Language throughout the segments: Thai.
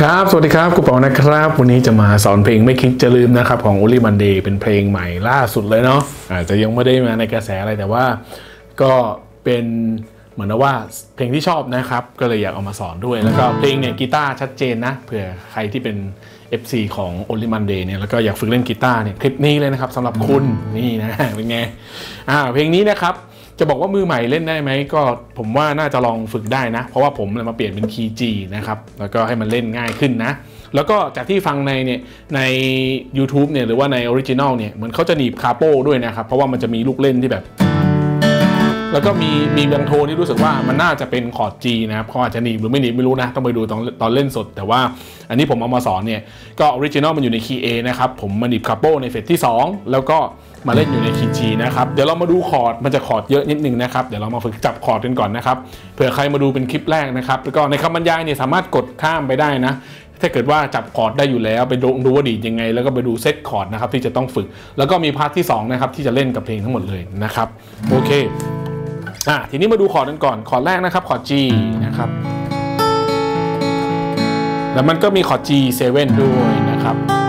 ครับ สวัสดีครับกูเปานะครับ วันนี้จะมาสอนเพลงไม่คิดจะลืมนะครับ ของ Only Monday เป็นเพลงใหม่ล่าสุดเลยเนาะอาจจะยังไม่ได้มาในกระแสอะไรแต่ว่า ก็เป็นเหมือนว่าเพลงที่ชอบนะครับ ก็เลยอยากเอามาสอนด้วย แล้วก็เพลงเนี่ยกีตาร์ชัดเจนนะเผื่อใครที่เป็น FC ของ Only Monday เนี่ยแล้วก็อยากฝึกเล่นกีตาร์เนี่ยคลิปนี้เลยนะครับสำหรับคุณนี่นะเป็นไงอ่าเพลงนี้นะครับ จะบอกว่ามือใหม่เล่นได้ไหมก็ผมว่าน่าจะลองฝึกได้นะ เพราะว่าผมเลยมาเปลี่ยนเป็นคีย์ G นะครับแล้วก็ให้มันเล่นง่ายขึ้นนะ แล้วก็จากที่ฟังในเนี่ยใน YouTube เนี่ยหรือว่าใน original เนี่ยเหมือนเขาจะหนีบ capo ด้วยนะครับเพราะว่ามันจะมีลูกเล่นที่แบบ แล้วก็มีมีบางโทนที่รู้สึกว่ามันน่าจะเป็นคอร์ด G นะครับเขาอาจจะหนีบหรือไม่หนีบไม่รู้นะ ต้องไปดูตอนตอนเล่นสด แต่ว่าอันนี้ผมเอามาสอนเนี่ยก็ original มันอยู่ในคีย์ A นะครับผมมาหนีบ capo ในเฟสที่ 2 แล้วก็ มาเล่นอยู่ในคีย์ G นะครับเดี๋ยวเรามาดูคอร์ดมันจะคอร์ดเยอะนิดนึงนะครับเดี๋ยวเรามาฝึกจับคอร์ดกันก่อนนะครับเผื่อใครมาดูเป็นคลิปแรกนะครับแล้วก็ในคำบรรยายเนี่ยสามารถกดข้ามไปได้นะถ้าเกิดว่าจับคอร์ดได้อยู่แล้วไปดูดูว่าดีดยังไง แล้วก็ไปดูเซตคอร์ดนะครับที่จะต้องฝึก แล้วก็มี part ที่2นะครับที่จะเล่นกับเพลงทั้งหมดเลยนะครับโอเคอะทีนี้มาดูคอร์ดกันก่อนคอร์ดแรกนะครับคอร์ด G นะครับแล้วมันก็มีคอร์ด G7 ด้วยนะครับ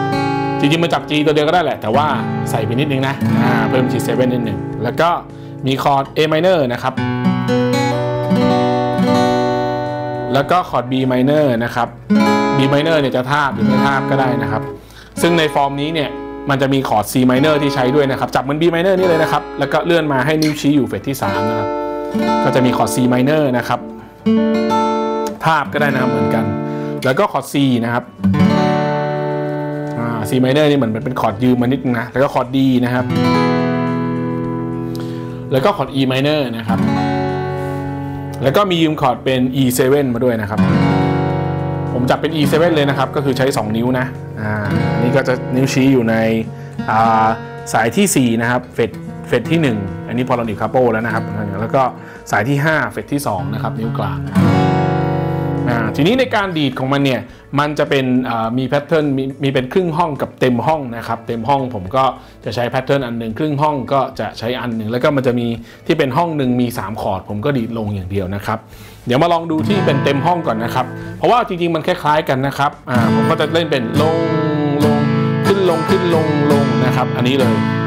จริงๆมันจับ G ตัวเดียวก็ได้แหละ แต่ว่าใส่ไปนิดนึงนะเพิ่ม G7 นิดนึงแล้วก็มีคอร์ด A minor นะครับ แล้วก็คอร์ด B minor นะครับ B minor เนี่ยจะทาบหรือไม่ทาบก็ได้นะครับ ซึ่งในฟอร์มนี้เนี่ยมันจะมีคอร์ด C minor ที่ใช้ด้วยนะครับ จับเหมือน B minor นี่เลยนะครับ แล้วก็เลื่อนมาให้นิ้วชี้อยู่เฟสที่ 3 นะครับ ก็จะมีคอร์ด C minor นะครับ ทาบก็ได้นะครับเหมือนกัน แล้วก็คอร์ด C นะครับ C minor นี่เหมือนเป็นคอร์ดยืมมานิดนะ แล้วก็คอร์ด D นะครับ แล้วก็คอร์ด E minor นะครับ แล้วก็มียืมคอร์ดเป็น E7 มาด้วยนะครับ ผมจับเป็น E7 เลยนะครับ ก็คือใช้ 2 นิ้วนะอ่าอันนี้ก็จะนิ้วชี้อยู่ในอ่าสายที่ 4 นะครับ fret fret ที่ 1 อันนี้พอเราหนีบ capo แล้วนะครับ แล้วก็สายที่ 5 เฟดที่ 2 นะครับ นิ้วกลางอ่า ทีนี้ในการดีดของมันเนี่ยมันจะเป็นมีแพทเทิร์นมีมีเป็นครึ่งห้องกับเต็มห้องนะครับเต็มห้องผมก็จะใช้แพทเทิร์นอันหนึ่งครึ่งห้องก็จะใช้อันหนึ่งแล้วก็มันจะมีที่เป็นห้องหนึ่งมี 3 คอร์ดผมก็ดีดลงอย่างเดียวนะครับเดี๋ยวมาลองดูที่เป็นเต็มห้องก่อนนะครับ เพราะว่าจริงๆมันคล้ายๆกันนะครับอ่าผมก็จะเล่นเป็นลงลงขึ้นลงขึ้นลงลงนะครับ อันนี้เลยล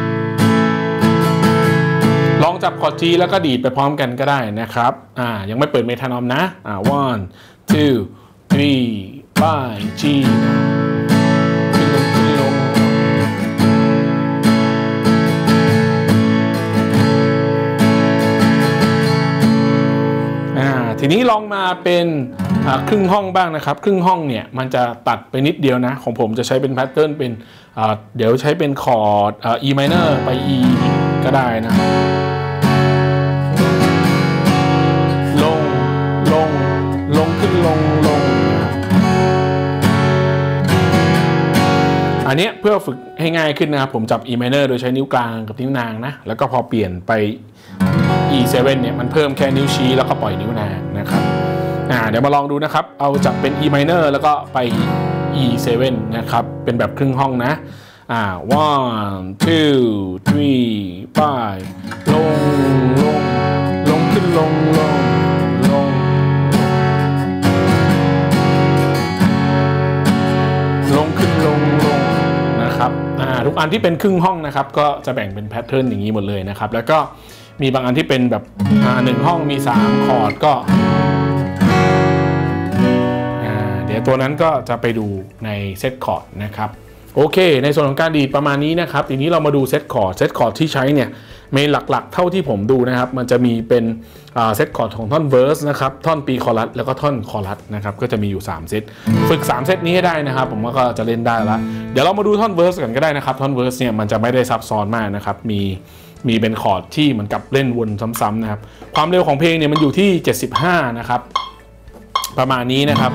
ลองจับคอร์ด G แล้วก็ดีดไปพร้อมกันก็ได้นะครับ อ่า ยังไม่เปิด metronome นะ อ่า one two three four G ขึ้นลงขึ้นลงอ่า ทีนี้ลองมาเป็นอ่าครึ่งห้องบ้างนะครับ ครึ่งห้องเนี่ยมันจะตัดไปนิดเดียวนะ ของผมจะใช้เป็น pattern เป็นอ่าเดี๋ยวใช้เป็นคอร์ดอ่า E minor ไป E ก็ได้นะ นเนี้เพื่อฝึกให้ง่ายขึ้นนะครับ ผมจับ E minor โดยใช้นิ้วกลางกับนิ้วนางนะ แล้วก็พอเปลี่ยนไป E7 เนี่ยมันเพิ่มแค่นิ้วชี้แล้วก็ปล่อยนิ้วนางนะครับอ่าเดี๋ยวมาลองดูนะครับ เอาจากเป็น E minor แล้วก็ไป E7 นะครับ เป็นแบบครึ่งห้องนะอ่า one two three five ลงลงลงขึ้นลงลงลง อันที่เป็นครึ่งห้องนะครับ ก็จะแบ่งเป็นแพทเทิร์นอย่างนี้หมดเลยนะครับ แล้วก็มีบางอันที่เป็นแบบหนึ่งห้องมี 3 คอร์ดก็เดี๋ยวตัวนั้นก็จะไปดูในเซตคอร์ดนะครับ โอเค ในส่วนของการดีดประมาณนี้นะครับ ทีนี้เรามาดูเซตคอร์ด เซตคอร์ดที่ใช้เนี่ย main หลักๆ เท่าที่ผมดูนะครับ มันจะมีเป็นเซตคอร์ดของท่อน verse นะครับ ท่อน pre-chorus แล้วก็ท่อนคอรัสนะครับ ก็จะมีอยู่ 3 เซต ฝึก 3 เซตนี้ให้ได้นะครับ ผมว่าก็จะเล่นได้ละ เดี๋ยวเรามาดูท่อน verse กันก็ได้นะครับ ท่อน verse เนี่ยมันจะไม่ได้ซับซ้อนมากนะครับ มีมีเป็นคอร์ดที่เหมือนกับเล่นวนซ้ำๆนะครับ ความเร็วของเพลงเนี่ยมันอยู่ที่ 75 นะครับ ประมาณนี้นะครับ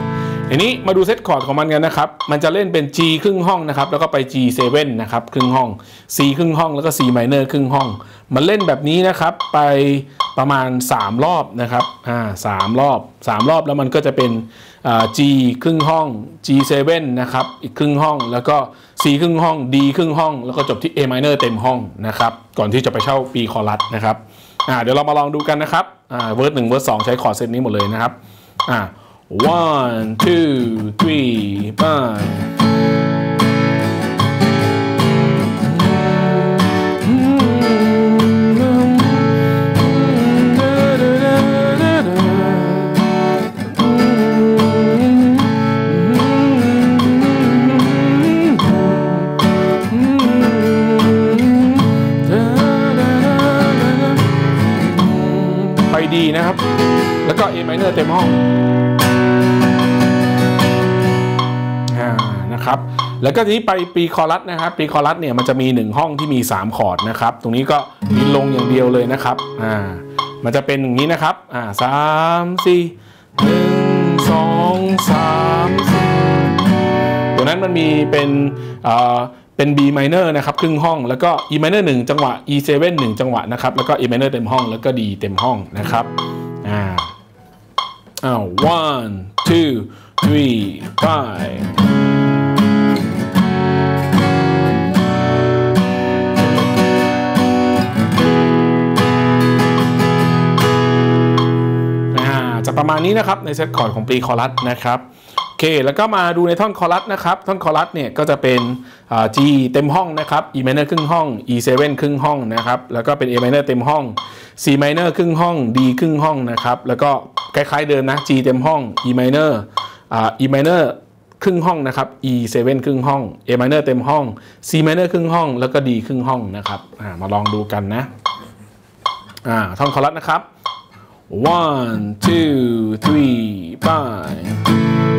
ทีนี้มาดูเซตคอร์ดของมันกันนะครับ มันจะเล่นเป็น G ครึ่งห้องนะครับ แล้วก็ไป G7 นะครับครึ่งห้อง C ครึ่งห้องแล้วก็ C minor ครึ่งห้อง มันเล่นแบบนี้นะครับไปประมาณ 3 รอบนะครับอ่าสามรอบ 3 รอบแล้วมันก็จะเป็นอ่า G ครึ่งห้อง G7 นะครับอีกครึ่งห้องแล้วก็ C ครึ่งห้อง D ครึ่งห้อง แล้วก็จบที่ A minor เต็มห้องนะครับก่อนที่จะไปเช่าปีคอรัสนะครับอ่าเดี๋ยวเรามาลองดูกันนะครับอ่า verse หนึ่ง verse สองใช้คอร์ดเซตนี้หมดเลยนะครับอ่า one two three four ไปดีนะครับ แล้วก็ A minor เต็มห้อง นะครับ แล้วก็ทีนี้ไปปีคอรัสนะครับปีคอรัสเนี่ยมันจะมี 1 ห้องที่มี 3 คอร์ดนะครับ ตรงนี้ก็มีลงอย่างเดียวเลยนะครับอ่ามันจะเป็นอย่างนี้นะครับอ่าสามสี่หนึ่งสองสามสี่ตรงนั้นมันมีเป็นอ่าเป็น B minor นะครับครึ่งห้องแล้วก็ E minor 1 จังหวะ E 7 1 จังหวะนะครับแล้วก็ E minor เต็มห้องแล้วก็ D เต็มห้องนะครับอ่าอ้าว one two three four จะประมาณนี้นะครับในเซตคอร์ดของ pre-chorus นะครับโอเคแล้วก็มาดูในท่อนคอรัสนะครับท่อนคอรัสเนี่ยก็จะเป็น G เต็มห้องนะครับ E minor ครึ่งห้อง E 7ครึ่งห้องนะครับแล้วก็เป็น A minor เต็มห้อง C minor ครึ่งห้อง D ครึ่งห้องนะครับแล้วก็คล้ายๆเดิมนะ G เต็มห้อง E minor อ่า E minor ครึ่งห้องนะครับ E 7ครึ่งห้อง A minor เต็มห้อง C minor ครึ่งห้อง แล้วก็ D ครึ่งห้องนะครับมาลองดูกันนะท่อนคอรัสนะครับ One, two, three, five.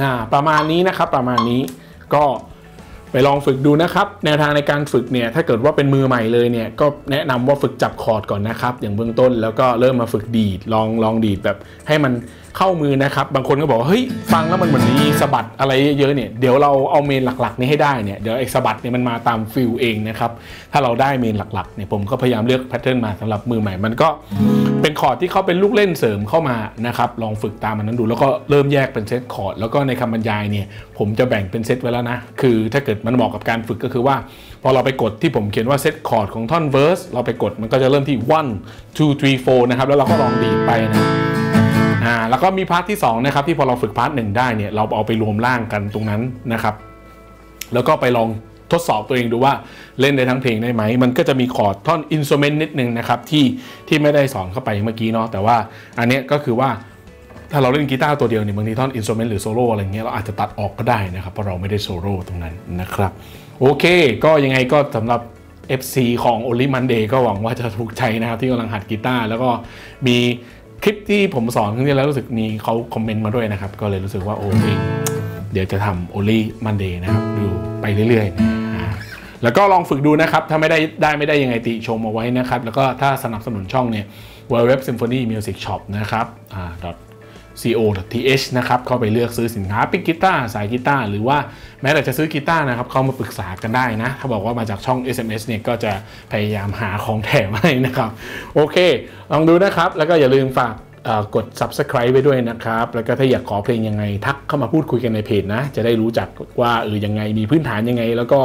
อ่าประมาณนี้นะครับประมาณนี้ก็ไปลองฝึกดูนะครับ แนวทางในการฝึกเนี่ยถ้าเกิดว่าเป็นมือใหม่เลยเนี่ยก็แนะนำว่าฝึกจับคอร์ดก่อนนะครับ อย่างเบื้องต้นแล้วก็เริ่มมาฝึกดีดลองลองดีดแบบให้มัน เข้ามือนะครับ บางคนก็บอกว่าเฮ้ยฟังแล้วมันเหมือนมีสะบัดอะไรเยอะๆเนี่ยเดี๋ยวเราเอา main หลักๆ นี้ให้ได้เนี่ยเดี๋ยวไอ้สะบัดเนี่ยมันมาตาม feel เองนะครับถ้าเราได้ main หลักๆเนี่ยผมก็พยายามเลือก pattern มาสำหรับมือใหม่ มันก็เป็นคอร์ดที่เขาเป็นลูกเล่นเสริมเข้ามานะครับลองฝึกตามมันนั้นดู แล้วก็เริ่มแยกเป็นเซตคอร์ดแล้วก็ในคำบรรยายเนี่ยผมจะแบ่งเป็นเซตไว้แล้วนะคือถ้าเกิดมันเหมาะกับการฝึกก็คือว่า พอเราไปกดที่ผมเขียนว่าเซตคอร์ดของท่อนเว r ร์สเราไปกดมันก็จะเริ่มที่ one two three four นะครับแล้วเราก็ลองดีดไปนะ อ่าแล้วก็มี part ที่2นะครับที่พอเราฝึก part หนึ่งได้เนี่ยเราเอาไปรวมร่างกันตรงนั้นนะครับ แล้วก็ไปลองทดสอบตัวเองดูว่าเล่นได้ทั้งเพลงได้ไหม มันก็จะมีคอร์ดท่อนอินส u เมนต์นิดนึงนะครับที่ที่ไม่ได้สอนเข้าไปเมื่อกี้เนาะแต่ว่าอันนี้ก็คือว่าถ้าเราเล่นกีตาร์ตัวเดียวเนี่ยบางทีท่อนอินส u เมนต์หรือโซโล่อะไรเงี้ยเราอาจจะตัดออกก็ได้นะครับเพราะเราไม่ได้โซโล่ตรงนั้นนะครับโอเค ก็ยังไงก็สำหรับ FC ของ Only Monday ก็หวังว่าจะถูกใจนะครับที่กำลังหัดกีตาร์แล้วก็มี คลิปที่ผมสอนครั้งที่แล้วรู้สึกมีเขาคอมเมนต์มาด้วยนะครับ ก็เลยรู้สึกว่าโอเคเดี๋ยวจะทำ Only Monday นะครับ ดูไปเรื่อยๆนะอ่าแล้วก็ลองฝึกดูนะครับ ถ้าไม่ได้ได้ไม่ได้ยังไงติชมเอาไว้นะครับ แล้วก็ถ้าสนับสนุนช่องเนี่ย w w w Symphony Music Shop นะครับอ่า co.th นะครับเข้าไปเลือกซื้อสินค้าปิกกีตาร์สายกีตาร์หรือว่าแม้แต่จะซื้อกีตาร์นะครับเข้ามาปรึกษากันได้นะ ถ้าบอกว่ามาจากช่อง SMS เนี่ยก็จะพยายามหาของแถมให้นะครับ โอเค ลองดูนะครับ แล้วก็อย่าลืมฝากกด subscribe ไว้ด้วยนะครับ แล้วก็ถ้าอยากขอเพลงยังไงทักเข้ามาพูดคุยกันในเพจนะ จะได้รู้จักว่าเออยังไงมีพื้นฐานยังไง แล้วก็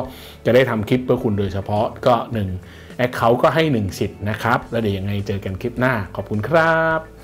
จะได้ทำคลิปเพื่อคุณโดยเฉพาะก็1แอคเคาก็ให้ 1 สิทธิ์นะครับ แล้วเดี๋ยวยังไงเจอกันคลิปหน้าขอบคุณครับ